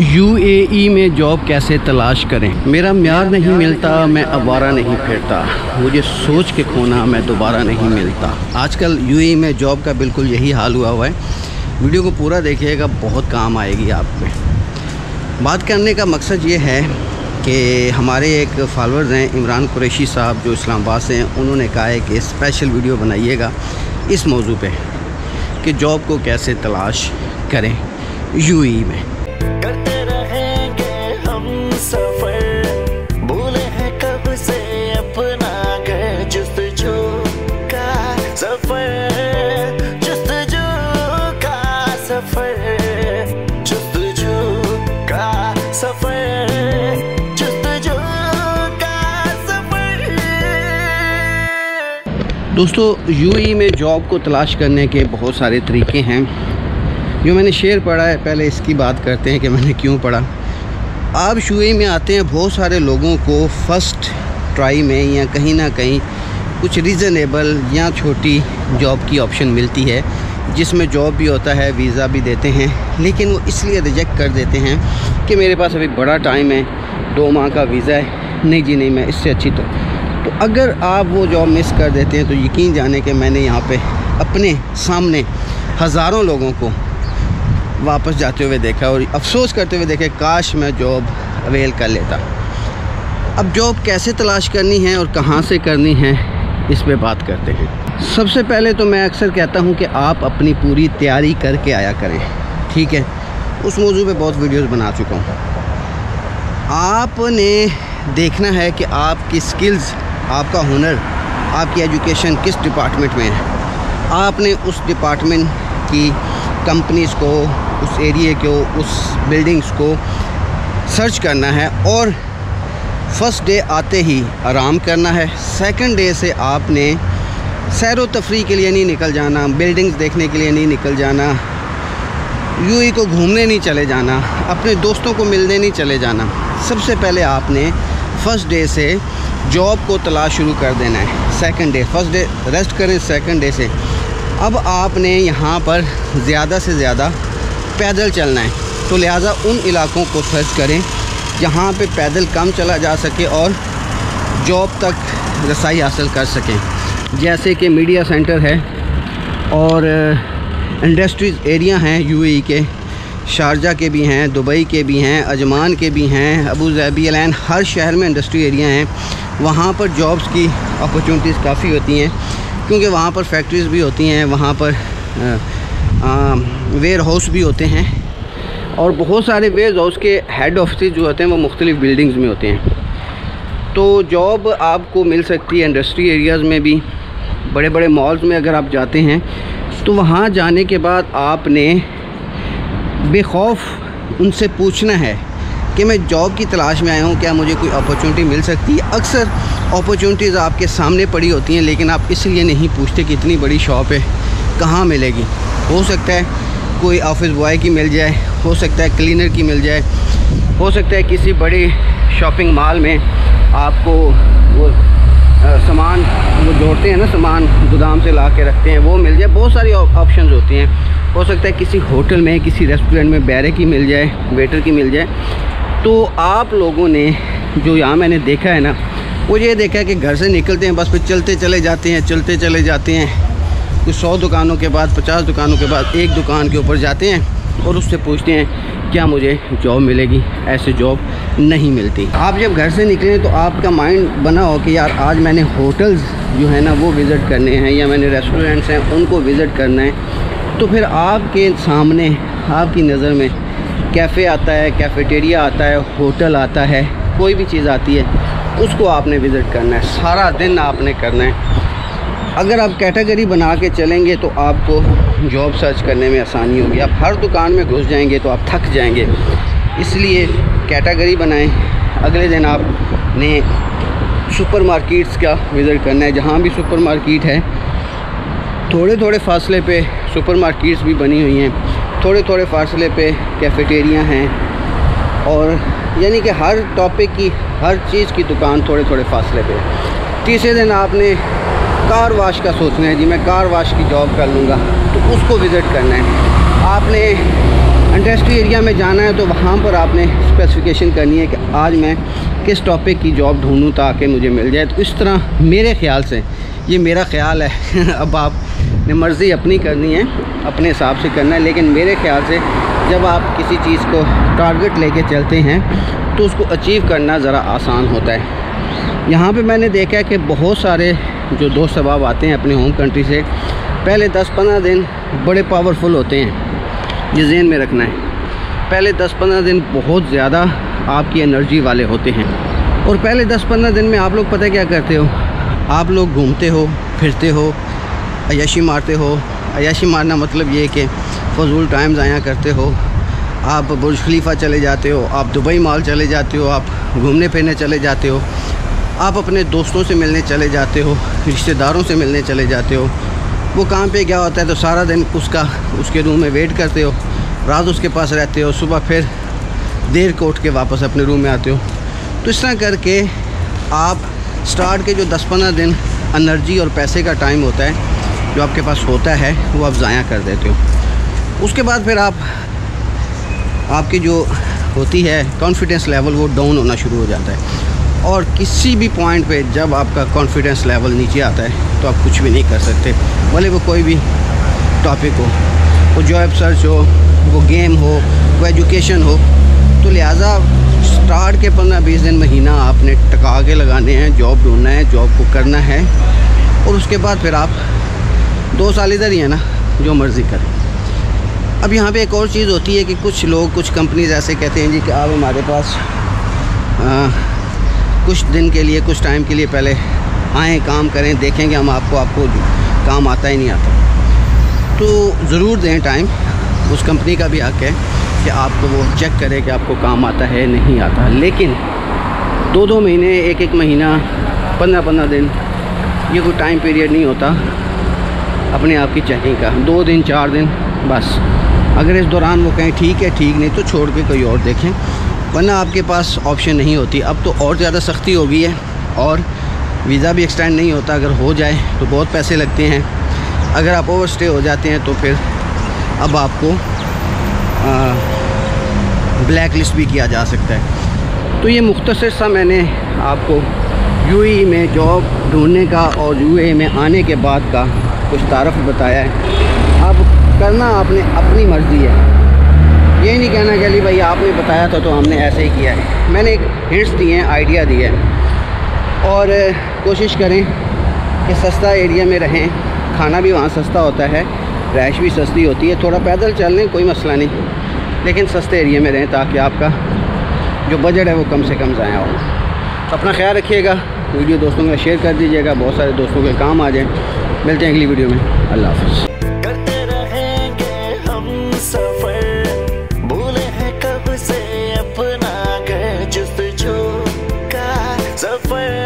UAE में job कैसे तलाश करें? मेरा म्यार नहीं मिलता, मैं अबारा नहीं फिरता। मुझे सोच के खोना, मैं दोबारा नहीं मिलता। आजकल यूएई में जॉब का बिल्कुल यही हाल हुआ हुआ है। वीडियो को पूरा देखिएगा, बहुत काम आएगी आप में बात करने का मकसद ये है कि हमारे एक फॉलोअर्स हैं, इमरान कुरैशी साहब, जो इस्लामाबाद से हैं। उन्होंने कहा है कि स्पेशल वीडियो बनाइएगा इस मौजू पे कि जॉब को कैसे तलाश करें यूएई में। कब से अपना दोस्तों, यूएई में जॉब को तलाश करने के बहुत सारे तरीके हैं। जो मैंने शेर पढ़ा है, पहले इसकी बात करते हैं कि मैंने क्यों पढ़ा। आप यूएई में आते हैं, बहुत सारे लोगों को फ़र्स्ट ट्राई में या कहीं ना कहीं कुछ रीज़नेबल या छोटी जॉब की ऑप्शन मिलती है, जिसमें जॉब भी होता है वीज़ा भी देते हैं, लेकिन वो इसलिए रिजेक्ट कर देते हैं कि मेरे पास अभी बड़ा टाइम है, दो माह का वीज़ा है, नहीं जी, नहीं, मैं इससे अच्छी तो तो अगर आप वो जॉब मिस कर देते हैं तो यकीन जाने कि मैंने यहाँ पे अपने सामने हज़ारों लोगों को वापस जाते हुए देखा और अफसोस करते हुए देखे, काश मैं जॉब अवेल कर लेता। अब जॉब कैसे तलाश करनी है और कहाँ से करनी है, इस पे बात करते हैं। सबसे पहले तो मैं अक्सर कहता हूँ कि आप अपनी पूरी तैयारी करके आया करें, ठीक है? उस मौजू पे बहुत वीडियोस बना चुका हूँ। आपने देखना है कि आपकी स्किल्स, आपका हुनर, आपकी एजुकेशन किस डिपार्टमेंट में है। आपने उस डिपार्टमेंट की कंपनीज़ को उस एरिए को, उस बिल्डिंग्स को सर्च करना है और फ़र्स्ट डे आते ही आराम करना है। सेकंड डे से आपने सैर तफरी के लिए नहीं निकल जाना बिल्डिंग्स देखने के लिए नहीं निकल जाना यूई को घूमने नहीं चले जाना, अपने दोस्तों को मिलने नहीं चले जाना। सबसे पहले आपने फ़र्स्ट डे से जॉब को तलाश शुरू कर देना है। Second day first day rest करें सेकंड डे से। अब आपने यहाँ पर ज़्यादा से ज़्यादा पैदल चलना है। तो लिहाजा उन इलाकों को सर्च करें जहाँ पे पैदल कम चला जा सके और जॉब तक रसाई हासिल कर सकें। जैसे कि मीडिया सेंटर है और इंडस्ट्रीज़ एरिया हैं यूएई के, शारजा के भी हैं, दुबई के भी हैं, अजमान के भी हैं, अबू जैबी अलैन हर शहर में इंडस्ट्री एरिया हैं। वहाँ पर जॉब्स की अपॉर्चुनिटीज़ काफ़ी होती हैं, क्योंकि वहाँ पर फैक्ट्रीज़ भी होती हैं, वहाँ पर वेयर हाउस भी होते हैं और बहुत सारे वेयर हाउस के हेड ऑफ़िस जो होते हैं, वो मुख्तलिफ़ बिल्डिंग्स में होते हैं। तो जॉब आपको मिल सकती है इंडस्ट्री एरियाज़ में भी बड़े बड़े मॉल्स में अगर आप जाते हैं तो वहाँ जाने के बाद आपने बेखौफ उनसे पूछना है कि मैं जॉब की तलाश में आया हूँ, क्या मुझे कोई अपॉर्चुनिटी मिल सकती है? अक्सर अपॉर्चुनिटीज़ आपके सामने पड़ी होती हैं, लेकिन आप इसलिए नहीं पूछते कि इतनी बड़ी शॉप है, कहाँ मिलेगी? हो सकता है कोई ऑफ़िस बॉय की मिल जाए, हो सकता है क्लीनर की मिल जाए, हो सकता है किसी बड़े शॉपिंग मॉल में आपको वो सामान, वो जोड़ते हैं ना सामान, गोदाम से ला के रखते हैं, वो मिल जाए, बहुत सारी ऑप्शन होती हैं। हो सकता है किसी होटल में, किसी रेस्टोरेंट में बैरे की मिल जाए वेटर की मिल जाए। तो आप लोगों ने जो यहाँ मैंने देखा है ना, वो ये देखा है कि घर से निकलते हैं, बस फिर चलते चले जाते हैं, चलते चले जाते हैं। कुछ सौ दुकानों के बाद, पचास दुकानों के बाद एक दुकान के ऊपर जाते हैं और उससे पूछते हैं, क्या मुझे जॉब मिलेगी? ऐसे जॉब नहीं मिलती। आप जब घर से निकलें तो आपका माइंड बना हो कि यार, आज मैंने होटल्स जो है ना, वो विज़िट करने हैं या मैंने रेस्टोरेंट्स हैं, उनको विज़िट करना है तो फिर आपके सामने, आपकी नज़र में कैफ़े आता है कैफेटेरिया आता है होटल आता है, कोई भी चीज़ आती है, उसको आपने विज़िट करना है, सारा दिन आपने करना है। अगर आप कैटेगरी बना के चलेंगे तो आपको जॉब सर्च करने में आसानी होगी। आप हर दुकान में घुस जाएँगे तो आप थक जाएँगे। इसलिए कैटेगरी बनाएँ। अगले दिन आपने सुपर मार्केट्स का विज़िट करना है। जहाँ भी सुपर मार्केट है थोड़े थोड़े फासले पे सुपर मार्केट्स भी बनी हुई हैं। थोड़े थोड़े फासले पे कैफेटेरिया हैं। और यानी कि हर टॉपिक की, हर चीज़ की दुकान थोड़े थोड़े फासले पे तीसरे दिन आपने कार वाश का सोचना है जी, मैं कार वाश की जॉब कर लूँगा तो उसको विज़िट करना है। आपने इंडस्ट्री एरिया में जाना है तो वहाँ पर आपने स्पेसिफिकेशन करनी है कि आज मैं किस टॉपिक की जॉब ढूंढूँ ताकि मुझे मिल जाए। तो इस तरह मेरे ख्याल से, ये मेरा ख्याल है, अब आप ने मर्ज़ी अपनी करनी है, अपने हिसाब से करना है, लेकिन मेरे ख्याल से जब आप किसी चीज़ को टारगेट लेके चलते हैं तो उसको अचीव करना ज़रा आसान होता है। यहाँ पे मैंने देखा है कि बहुत सारे जो दोस्त सबाब आते हैं अपने होम कंट्री से, पहले 10-15 दिन बड़े पावरफुल होते हैं, ये जहन में रखना है। पहले 10-15 दिन बहुत ज़्यादा आपकी एनर्जी वाले होते हैं। और पहले 10-15 दिन में आप लोग पता क्या करते हो? आप लोग घूमते हो, फिरते हो अयाशी मारते हो। अयाशी मारना मतलब ये कि फजूल टाइम ज़ाया करते हो। आप बुर्ज खलीफा चले जाते हो, आप दुबई मॉल चले जाते हो, आप घूमने फिरने चले जाते हो। आप अपने दोस्तों से मिलने चले जाते हो, रिश्तेदारों से मिलने चले जाते हो। वो काम पे क्या होता है तो सारा दिन उसका, उसके रूम में वेट करते हो। रात उसके पास रहते हो, सुबह फिर देर को उठ के वापस अपने रूम में आते हो। तो इस तरह करके आप स्टार्ट के जो 10-15 दिन एनर्जी और पैसे का टाइम होता है, जो आपके पास होता है, वो आप ज़ाया कर देते हो। उसके बाद फिर आप, आपकी जो होती है कॉन्फिडेंस लेवल वो डाउन होना शुरू हो जाता है। और किसी भी पॉइंट पे जब आपका कॉन्फिडेंस लेवल नीचे आता है तो आप कुछ भी नहीं कर सकते। भले वो कोई भी टॉपिक हो वो जॉब सर्च हो वो गेम हो वो एजुकेशन हो तो लिहाजा स्टार्ट के पंद्रह बीस दिन महीना आपने टका के लगाने हैं जॉब ढूंढना है जॉब को करना है और उसके बाद फिर आप दो साल इधर ही है ना जो मर्ज़ी करें। अब यहाँ पे एक और चीज़ होती है कि कुछ लोग कुछ कंपनीज़ ऐसे कहते हैं जी कि आप हमारे पास आ, कुछ दिन के लिए, कुछ टाइम के लिए पहले आएँ, काम करें देखेंगे हम आपको आपको काम आता ही नहीं आता। तो ज़रूर दें टाइम उस कंपनी का भी हक है कि आपको वो चेक करें कि आपको काम आता है, नहीं आता। लेकिन दो दो महीने, एक एक महीना, पंद्रह पंद्रह दिन, ये कोई टाइम पीरियड नहीं होता अपने आप की चेकिंग का। दो दिन, चार दिन, बस। अगर इस दौरान वो कहें, ठीक है, ठीक नहीं तो छोड़ के कोई और देखें। वरना आपके पास ऑप्शन नहीं होती। अब तो और ज़्यादा सख्ती हो गई है और वीज़ा भी एक्सटेंड नहीं होता। अगर हो जाए तो बहुत पैसे लगते हैं। अगर आप ओवर स्टे हो जाते हैं तो फिर अब आपको ब्लैक लिस्ट भी किया जा सकता है। तो ये मुख्तर सा मैंने आपको यू e में जॉब ढूँढने का और यू e में आने के बाद का कुछ तारफ़ बताया है। अब करना आपने अपनी मर्ज़ी है। ये नहीं कहना कि अली भाई, आपने बताया था तो हमने ऐसे ही किया है। मैंने एक हिंट्स दिए हैं आइडिया दिए हैं। और कोशिश करें कि सस्ता एरिया में रहें। खाना भी वहाँ सस्ता होता है, रैश भी सस्ती होती है। थोड़ा पैदल चल लें, कोई मसला नहीं। लेकिन सस्ते एरिया में रहें ताकि आपका जो बजट है वो कम से कम ज़ाया हो। तो अपना ख्याल रखिएगा, वीडियो दोस्तों में शेयर कर दीजिएगा। बहुत सारे दोस्तों के काम आ जाए। मिलते हैं अगली वीडियो में। अल्लाह हाफ़ se fue.